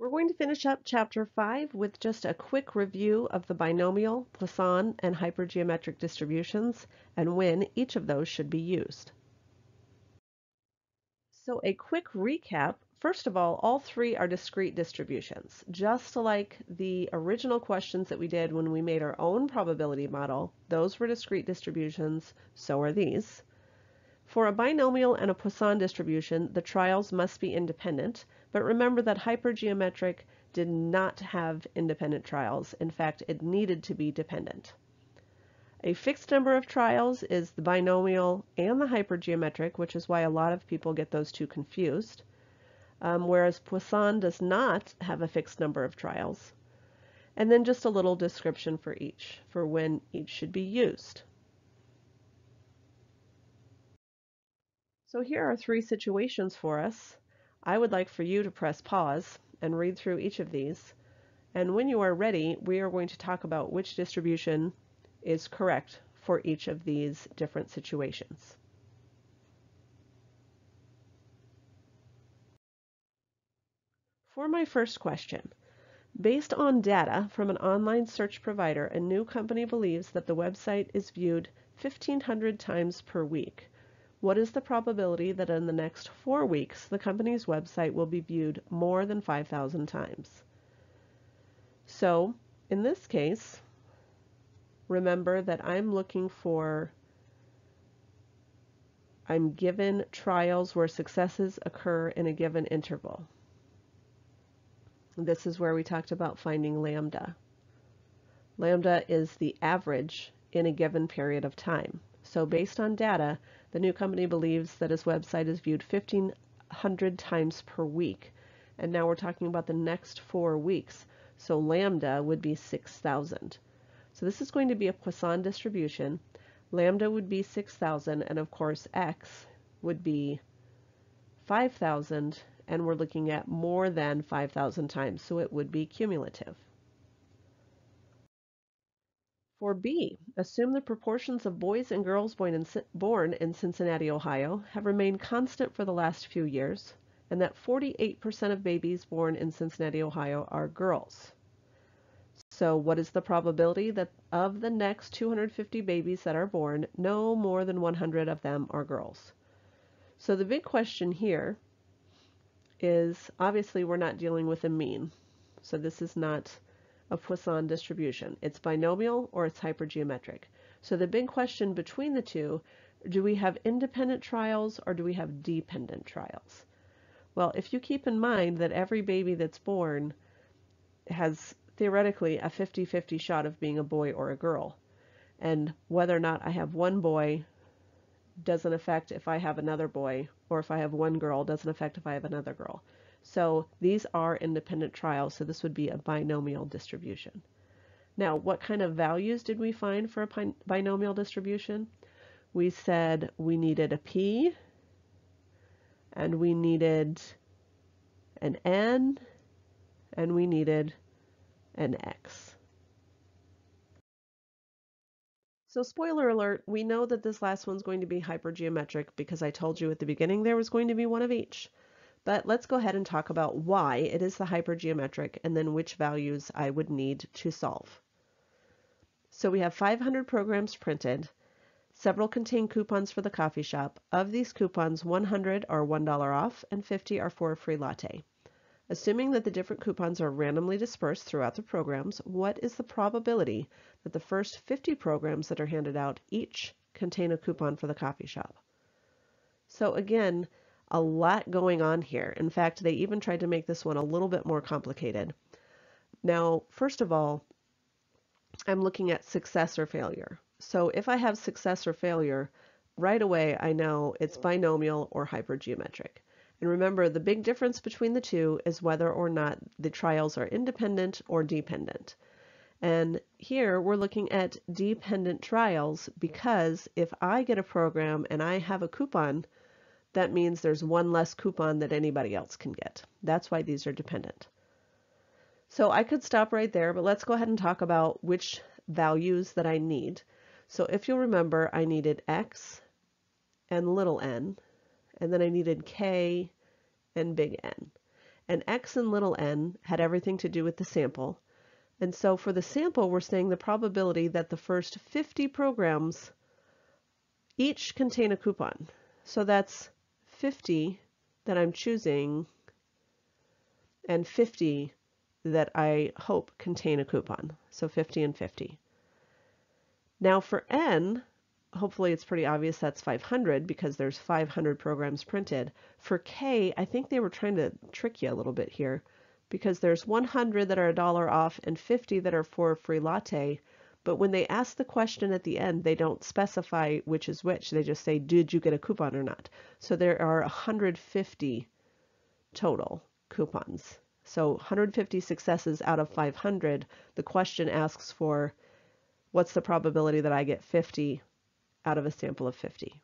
We're going to finish up chapter 5 with just a quick review of the binomial, Poisson, and hypergeometric distributions and when each of those should be used. So a quick recap, first of all, all three are discrete distributions. Just like the original questions that we did when we made our own probability model, those were discrete distributions, so are these. For a binomial and a Poisson distribution, the trials must be independent, but remember that hypergeometric did not have independent trials. In fact, it needed to be dependent. A fixed number of trials is the binomial and the hypergeometric, which is why a lot of people get those two confused. Um, whereas Poisson does not have a fixed number of trials. And then just a little description for each, for when each should be used. So here are three situations for us. I would like for you to press pause and read through each of these. And when you are ready, we are going to talk about which distribution is correct for each of these different situations. For my first question, based on data from an online search provider, a new company believes that the website is viewed 1,500 times per week. What is the probability that in the next four weeks the company's website will be viewed more than 5,000 times? So in this case, remember that I'm looking for, I'm given trials where successes occur in a given interval. This is where we talked about finding lambda. Lambda is the average in a given period of time. So based on data, the new company believes that his website is viewed 1,500 times per week. And now we're talking about the next four weeks. So lambda would be 6,000. So this is going to be a Poisson distribution. Lambda would be 6,000, and of course x would be 5,000, and we're looking at more than 5,000 times, so it would be cumulative. For B, assume the proportions of boys and girls born in, born in Cincinnati, Ohio have remained constant for the last few years, and that 48% of babies born in Cincinnati, Ohio are girls. So what is the probability that of the next 250 babies that are born, no more than 100 of them are girls? So the big question here is obviously we're not dealing with a mean. So this is not a Poisson distribution. It's binomial or it's hypergeometric. So the big question between the two, do we have independent trials or do we have dependent trials? Well, if you keep in mind that every baby that's born has theoretically a 50-50 shot of being a boy or a girl, and whether or not I have one boy doesn't affect if I have another boy, or if I have one girl doesn't affect if I have another girl. So these are independent trials, so this would be a binomial distribution. Now, what kind of values did we find for a binomial distribution? We said we needed a p, and we needed an n, and we needed an x. So spoiler alert, we know that this last one's going to be hypergeometric because I told you at the beginning there was going to be one of each. But let's go ahead and talk about why it is the hypergeometric and then which values I would need to solve. So we have 500 programs printed. Several contain coupons for the coffee shop. Of these coupons, 100 are $1 off and 50 are for a free latte. Assuming that the different coupons are randomly dispersed throughout the programs, what is the probability that the first 50 programs that are handed out each contain a coupon for the coffee shop? So again, a lot going on here. In fact, they even tried to make this one a little bit more complicated. Now, first of all, I'm looking at success or failure. So if I have success or failure, right away I know it's binomial or hypergeometric. And remember, the big difference between the two is whether or not the trials are independent or dependent. And here we're looking at dependent trials because if I get a program and I have a coupon, that means there's one less coupon that anybody else can get. That's why these are dependent. So I could stop right there, but let's go ahead and talk about which values that I need. So if you'll remember, I needed x and little n, and then I needed k and big N. and x and little n had everything to do with the sample. And so for the sample, we're saying the probability that the first 50 programs each contain a coupon. So that's 50 that I'm choosing and 50 that I hope contain a coupon. So 50 and 50. Now for N, hopefully it's pretty obvious that's 500 because there's 500 programs printed. For K, I think they were trying to trick you a little bit here because there's 100 that are a dollar off and 50 that are for a free latte. But when they ask the question at the end, they don't specify which is which. They just say, did you get a coupon or not? So there are 150 total coupons. So 150 successes out of 500. The question asks for what's the probability that I get 50 out of a sample of 50.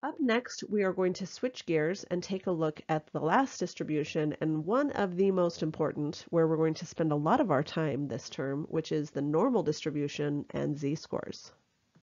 Up next, we are going to switch gears and take a look at the last distribution and one of the most important where we're going to spend a lot of our time this term, which is the normal distribution and z-scores.